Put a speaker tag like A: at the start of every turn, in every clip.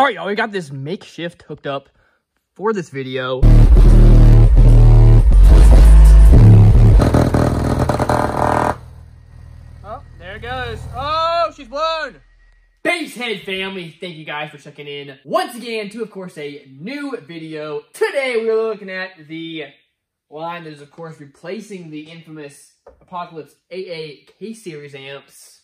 A: All right, y'all, we got this makeshift hooked up for this video. Oh, there it goes. Oh, she's blown. Basshead family, thank you guys for checking in once again to, of course, a new video. Today, we're looking at the line that is, of course, replacing the infamous Apocalypse AA K-Series amps.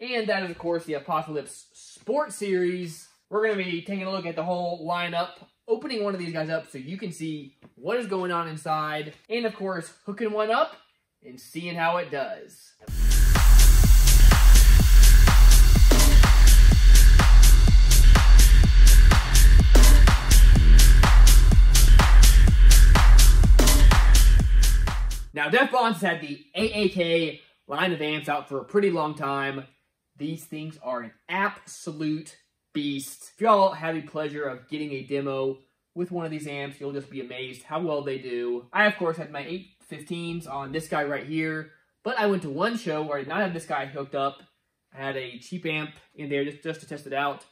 A: And that is, of course, the Apocalypse Sport Series. We're going to be taking a look at the whole lineup, opening one of these guys up so you can see what is going on inside, and, of course, hooking one up and seeing how it does. Now, Deaf Bonce had the AAK line of amps out for a pretty long time. These things are an absolute beast. If y'all have the pleasure of getting a demo with one of these amps, you'll just be amazed how well they do. I, of course, had my 815s on this guy right here, but I went to one show where I did not have this guy hooked up. I had a cheap amp in there just, just to test it out.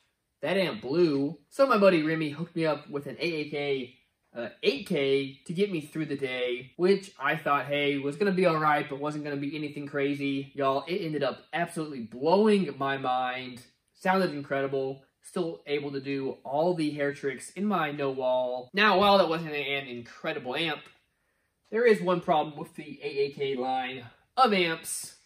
A: That amp blew. So my buddy Remy hooked me up with an AAK uh, 8K to get me through the day, which I thought, hey, was going to be all right, but wasn't going to be anything crazy. Y'all, it ended up absolutely blowing my mind. Sounded incredible. Still able to do all the hair tricks in my no wall. Now, while that wasn't an incredible amp, there is one problem with the AAK line of amps,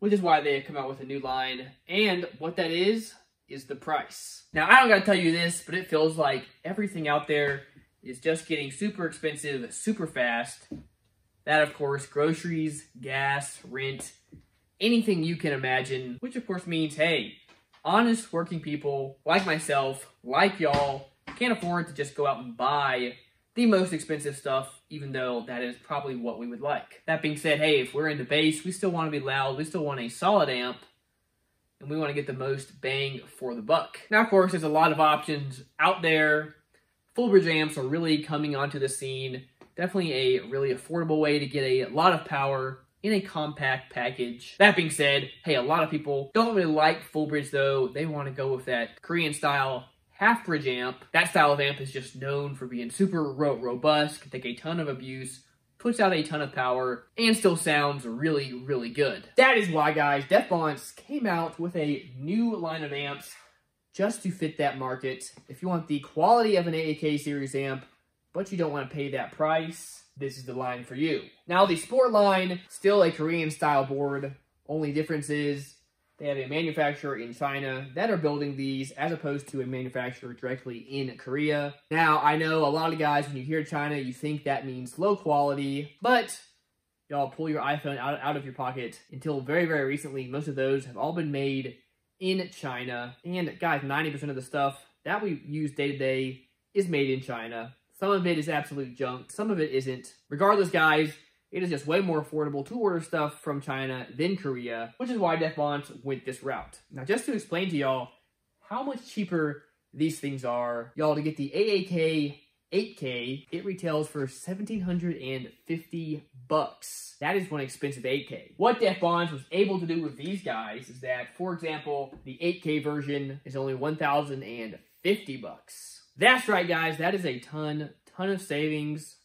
A: which is why they have come out with a new line. And what that is, is the price. Now, I don't got to tell you this, but it feels like everything out there is just getting super expensive super fast. That, of course, groceries, gas, rent, anything you can imagine, which of course means, hey, honest working people like myself, like y'all, can't afford to just go out and buy the most expensive stuff, even though that is probably what we would like. That being said, hey, if we're in the bass, we still want to be loud, we still want a solid amp, and we want to get the most bang for the buck. Now, of course, there's a lot of options out there full bridge amps are really coming onto the scene. Definitely a really affordable way to get a lot of power in a compact package. That being said, hey, a lot of people don't really like full bridge though. They want to go with that Korean style half bridge amp. That style of amp is just known for being super ro robust, can take a ton of abuse, puts out a ton of power, and still sounds really, really good. That is why, guys, Deaf Bonce came out with a new line of amps just to fit that market. If you want the quality of an AAK series amp, but you don't want to pay that price, this is the line for you. Now, the Sport line, still a Korean style board. Only difference is they have a manufacturer in China that are building these as opposed to a manufacturer directly in Korea. Now, I know a lot of guys, when you hear China, you think that means low quality, but y'all pull your iPhone out, out of your pocket. Until very, very recently, most of those have all been made in China. And guys, 90% of the stuff that we use day to day is made in China. Some of it is absolute junk. Some of it isn't. Regardless, guys, it is just way more affordable to order stuff from China than Korea, which is why Deaf Bonce went this route. Now, just to explain to y'all how much cheaper these things are, y'all, to get the AAK 8K, it retails for 1750 bucks. That is one expensive 8K. What Deaf Bonce was able to do with these guys is that, for example, the 8K version is only 1050 bucks. That's right, guys. That is a ton, ton of savings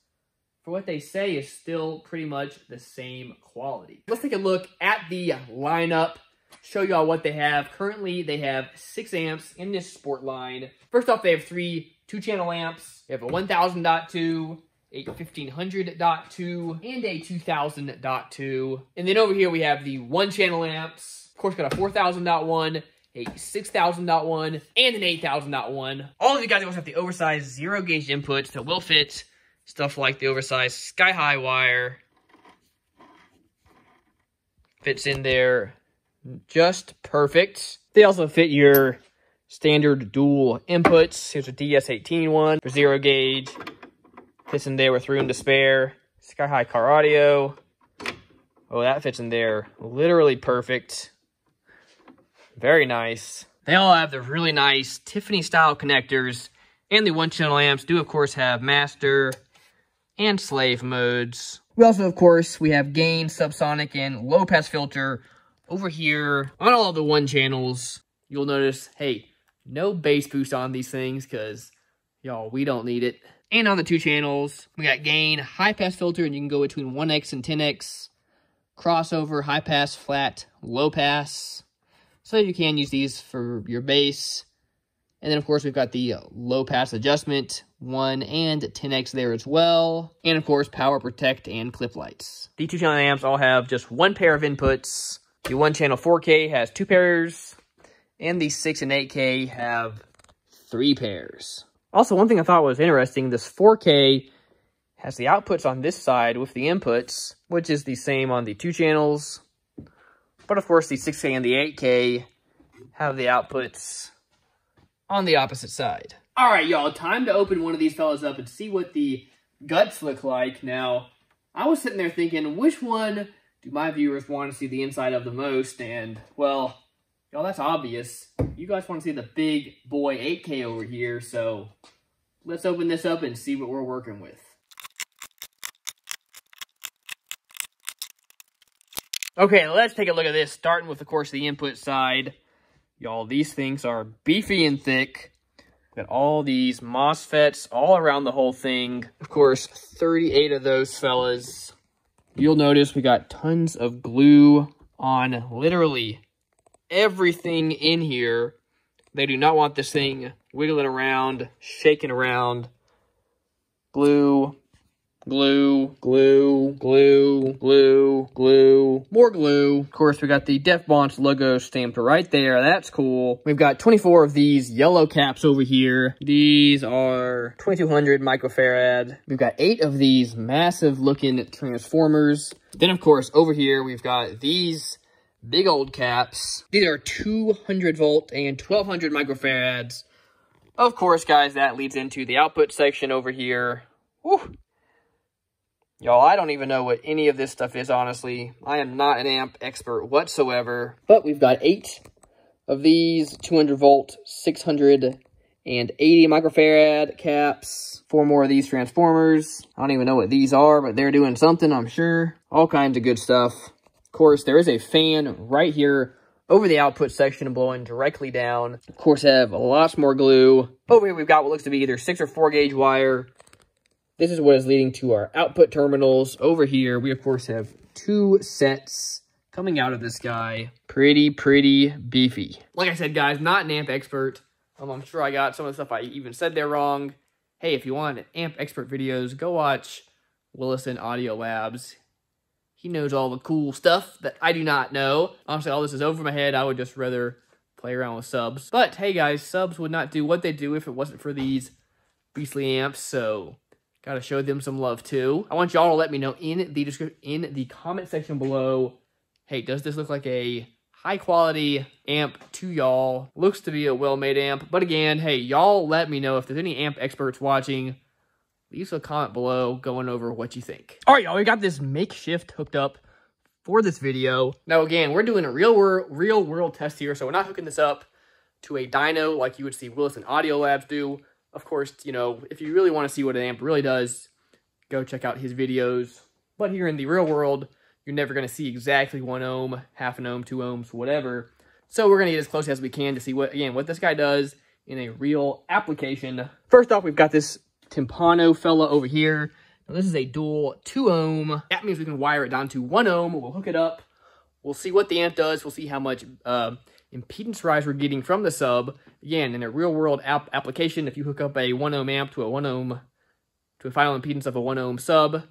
A: for what they say is still pretty much the same quality. Let's take a look at the lineup show y'all what they have. Currently, they have six amps in this sport line. First off, they have three two-channel amps. They have a 1000.2, a 1500.2, and a 2000.2. And then over here, we have the one-channel amps. Of course, got a 4000.1, a 6000.1, and an 8000.1. All of you guys also have the oversized zero-gauge inputs that will fit stuff like the oversized sky-high wire. Fits in there just perfect. They also fit your standard dual inputs. Here's a DS18 one for zero gauge. Fits in there with room to spare. Sky High car audio. Oh, that fits in there literally perfect. Very nice. They all have the really nice Tiffany style connectors. And the one channel amps do of course have master and slave modes. We also, of course, we have gain, subsonic, and low pass filter over here on all the one channels. You'll notice, hey, No bass boost on these things because, y'all, we don't need it. And on the two channels, we got gain, high pass filter, and you can go between 1x and 10x. Crossover, high pass, flat, low pass. So you can use these for your bass. And then, of course, we've got the low pass adjustment, 1 and 10x there as well. And, of course, power protect and clip lights. The two channel amps all have just one pair of inputs. The one channel 4K has two pairs. And the 6 and 8K have three pairs. Also, one thing I thought was interesting, this 4K has the outputs on this side with the inputs, which is the same on the two channels. But of course, the 6K and the 8K have the outputs on the opposite side. All right, y'all, time to open one of these fellas up and see what the guts look like. Now, I was sitting there thinking, which one do my viewers want to see the inside of the most? And, well, y'all, that's obvious. You guys want to see the big boy 8K over here, so let's open this up and see what we're working with. Okay, let's take a look at this, starting with, of course, the input side. Y'all, these things are beefy and thick. Got all these MOSFETs all around the whole thing. Of course, 38 of those fellas. You'll notice we got tons of glue on literally everything in here. They do not want this thing wiggling around, shaking around. Glue glue, glue, glue, glue, glue, more glue. Of course, we got the Deaf Deaf Bonce logo stamped right there. That's cool. We've got 24 of these yellow caps over here. These are 2200 microfarad. We've got eight of these massive looking transformers. Then, of course, over here, we've got these big old caps. These are 200 volt and 1200 microfarads. Of course, guys, that leads into the output section over here. Whew. Y'all, I don't even know what any of this stuff is, honestly. I am not an amp expert whatsoever. But we've got eight of these 200 volt, 680 microfarad caps. Four more of these transformers. I don't even know what these are, but they're doing something, I'm sure. All kinds of good stuff. Of course, there is a fan right here over the output section blowing directly down. Of course, have lots more glue. Over here, we've got what looks to be either 6 or 4 gauge wire this is what is leading to our output terminals. Over here, we of course have two sets coming out of this guy. Pretty, pretty beefy. Like I said, guys, not an amp expert. Um, I'm sure I got some of the stuff I even said there wrong. Hey, if you want amp expert videos, go watch Willison Audio Labs. He knows all the cool stuff that I do not know. Honestly, all this is over my head. I would just rather play around with subs. But hey guys, subs would not do what they do if it wasn't for these beastly amps, so Gotta show them some love too. I want y'all to let me know in the description, in the comment section below. Hey, does this look like a high quality amp to y'all? Looks to be a well-made amp. But again, hey, y'all let me know if there's any amp experts watching. Leave a comment below going over what you think. All right, y'all, we got this makeshift hooked up for this video. Now, again, we're doing a real world, real world test here, so we're not hooking this up to a dyno like you would see Willison Audio Labs do of course, you know, if you really want to see what an amp really does, go check out his videos. But here in the real world, you're never going to see exactly one ohm, half an ohm, two ohms, whatever. So we're going to get as close as we can to see what, again, what this guy does in a real application. First off, we've got this Timpano fella over here. Now, this is a dual 2 ohm. That means we can wire it down to 1 ohm. We'll hook it up. We'll see what the amp does. We'll see how much uh, impedance rise we're getting from the sub. Again, in a real world app application, if you hook up a 1 ohm amp to a 1 ohm, to a final impedance of a 1 ohm sub,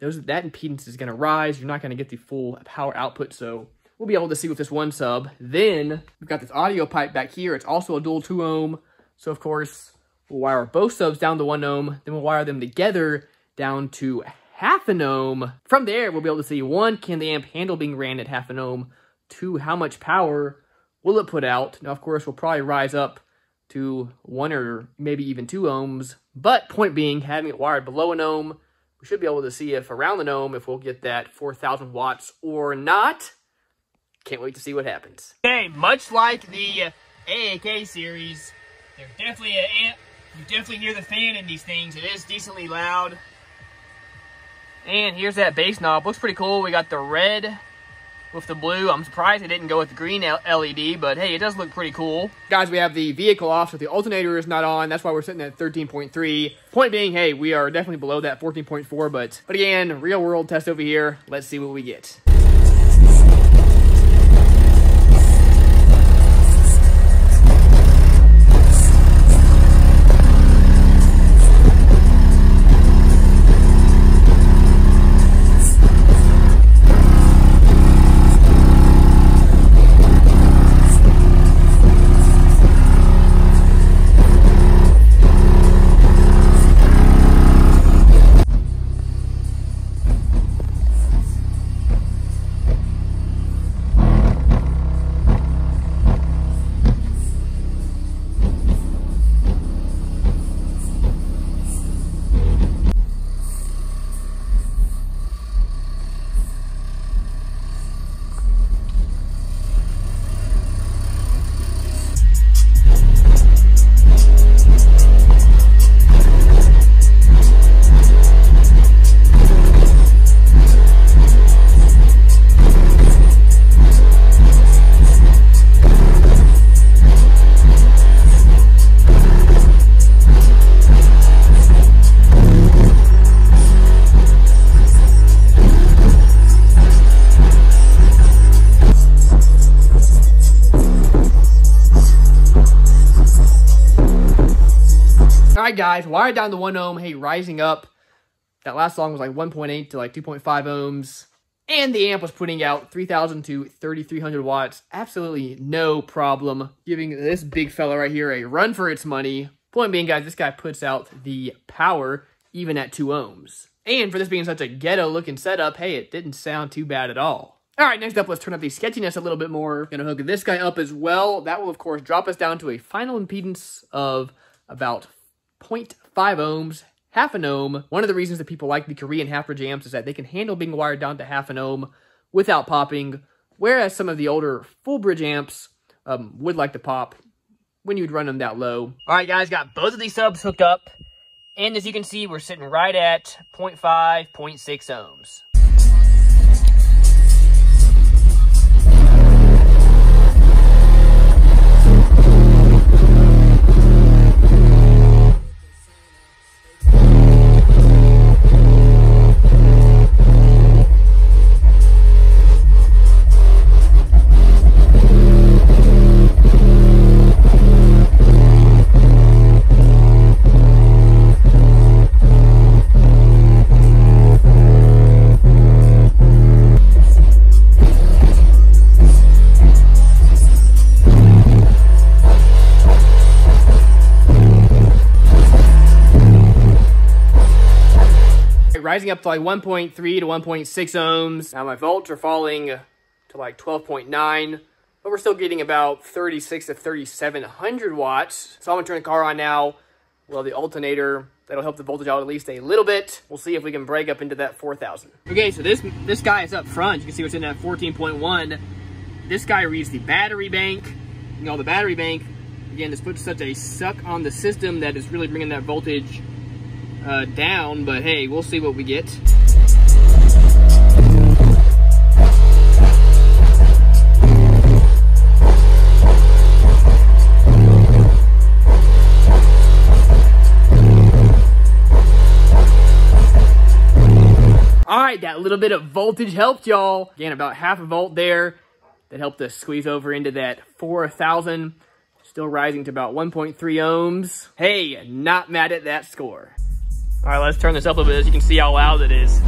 A: those that impedance is going to rise. You're not going to get the full power output, so we'll be able to see with this one sub. Then we've got this audio pipe back here. It's also a dual 2 ohm, so of course we'll wire both subs down to 1 ohm, then we'll wire them together down to half an ohm. From there, we'll be able to see, one, can the amp handle being ran at half an ohm? Two, how much power will it put out? Now, of course, we'll probably rise up to one or maybe even two ohms. But point being, having it wired below an ohm, we should be able to see if around the ohm, if we'll get that 4,000 watts or not. Can't wait to see what happens. Okay, much like the uh, AAK series, they're definitely uh, an amp. You definitely hear the fan in these things. It is decently loud. And here's that bass knob. Looks pretty cool. We got the red with the blue. I'm surprised they didn't go with the green LED, but hey, it does look pretty cool. Guys, we have the vehicle off, so the alternator is not on. That's why we're sitting at 13.3. Point being, hey, we are definitely below that 14.4, but, but again, real world test over here. Let's see what we get. Right, guys, wired down to 1 ohm. Hey, rising up. That last song was like 1.8 to like 2.5 ohms. And the amp was putting out 3,000 to 3,300 watts. Absolutely no problem. Giving this big fella right here a run for its money. Point being, guys, this guy puts out the power even at 2 ohms. And for this being such a ghetto-looking setup, hey, it didn't sound too bad at all. All right, next up, let's turn up the sketchiness a little bit more. Gonna hook this guy up as well. That will, of course, drop us down to a final impedance of about 0.5 ohms, half an ohm. One of the reasons that people like the Korean half bridge amps is that they can handle being wired down to half an ohm without popping, whereas some of the older full bridge amps um, would like to pop when you'd run them that low. All right, guys, got both of these subs hooked up. And as you can see, we're sitting right at 0.5, 0.6 ohms. Rising up to like 1.3 to 1.6 ohms. Now my volts are falling to like 12.9, but we're still getting about 36 to 3700 watts. So I'm gonna turn the car on now. Well, the alternator, that'll help the voltage out at least a little bit. We'll see if we can break up into that 4,000. Okay, so this this guy is up front. You can see what's in that 14.1. This guy reads the battery bank. You know, the battery bank, again, this puts such a suck on the system that is really bringing that voltage uh, down, but hey, we'll see what we get. All right, that little bit of voltage helped y'all. Again, about half a volt there. That helped us squeeze over into that 4,000. Still rising to about 1.3 ohms. Hey, not mad at that score. All right, let's turn this up a bit. As you can see how loud it is.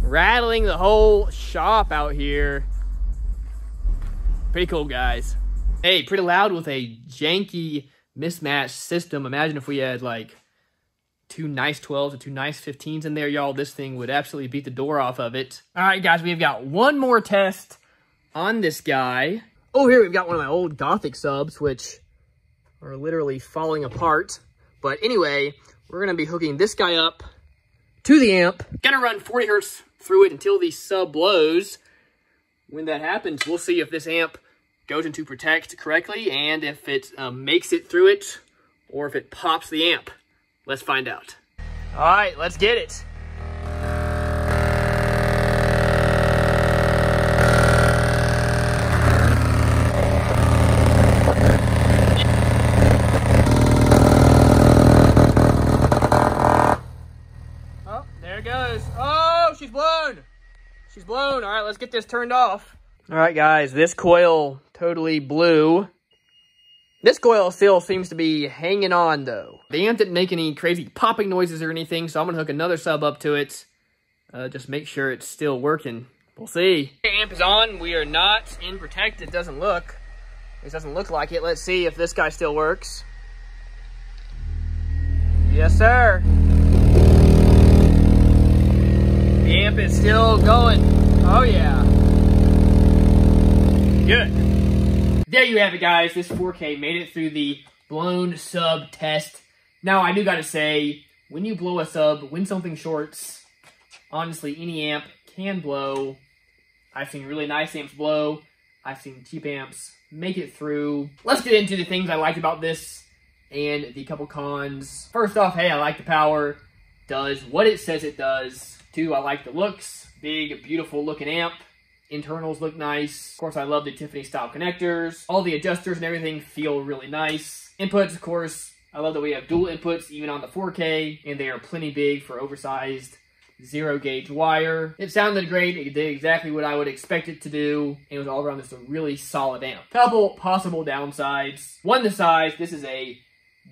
A: Rattling the whole shop out here. Pretty cool, guys. Hey, pretty loud with a janky mismatched system. Imagine if we had like two nice 12s and two nice 15s in there, y'all, this thing would absolutely beat the door off of it. All right, guys, we've got one more test on this guy. Oh, here we've got one of my old Gothic subs, which are literally falling apart. But anyway, we're going to be hooking this guy up to the amp. Gonna run 40 hertz through it until the sub blows. When that happens, we'll see if this amp goes into protect correctly and if it um, makes it through it or if it pops the amp. Let's find out. All right, let's get it. Oh, there it goes. Oh, she's blown. She's blown. All right, let's get this turned off. All right, guys, this coil totally blew. This coil still seems to be hanging on, though. The amp didn't make any crazy popping noises or anything, so I'm to hook another sub up to it. Uh, just make sure it's still working. We'll see. The amp is on. We are not in protect. It doesn't look. It doesn't look like it. Let's see if this guy still works. Yes, sir. The amp is still going. Oh, yeah. Good. There you have it, guys. This 4K made it through the blown sub test. Now, I do gotta say, when you blow a sub, when something shorts, honestly, any amp can blow. I've seen really nice amps blow. I've seen cheap amps make it through. Let's get into the things I liked about this and the couple cons. First off, hey, I like the power. Does what it says it does. Two, I like the looks. Big, beautiful looking amp. Internals look nice. Of course, I love the Tiffany style connectors. All the adjusters and everything feel really nice. Inputs, of course, I love that we have dual inputs even on the 4K, and they are plenty big for oversized zero gauge wire. It sounded great. It did exactly what I would expect it to do. And it was all around just a really solid amp. Couple possible downsides. One, the size. This is a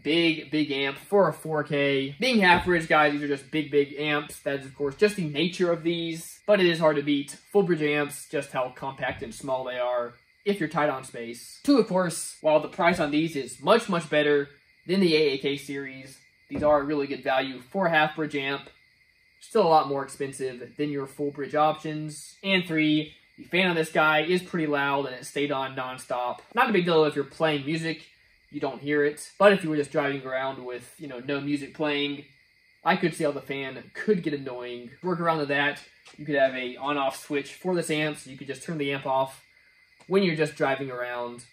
A: big, big amp for a 4K. Being half bridge, guys, these are just big, big amps. That is, of course, just the nature of these. But it is hard to beat full bridge amps, just how compact and small they are if you're tight on space. Two, of course, while the price on these is much, much better than the AAK series, these are a really good value for a half bridge amp. Still a lot more expensive than your full bridge options. And three, the fan on this guy is pretty loud and it stayed on nonstop. Not a big deal if you're playing music, you don't hear it. But if you were just driving around with, you know, no music playing, I could see how the fan could get annoying. Work around to that, you could have a on-off switch for this amp, so you could just turn the amp off when you're just driving around,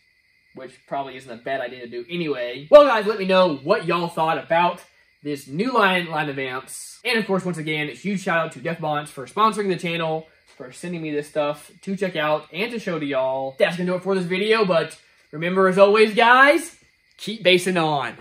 A: which probably isn't a bad idea to do anyway. Well, guys, let me know what y'all thought about this new line line of amps. And of course, once again, huge shout out to Deaf Bonce for sponsoring the channel, for sending me this stuff to check out and to show to y'all. That's gonna do it for this video, but remember as always, guys, keep basing on.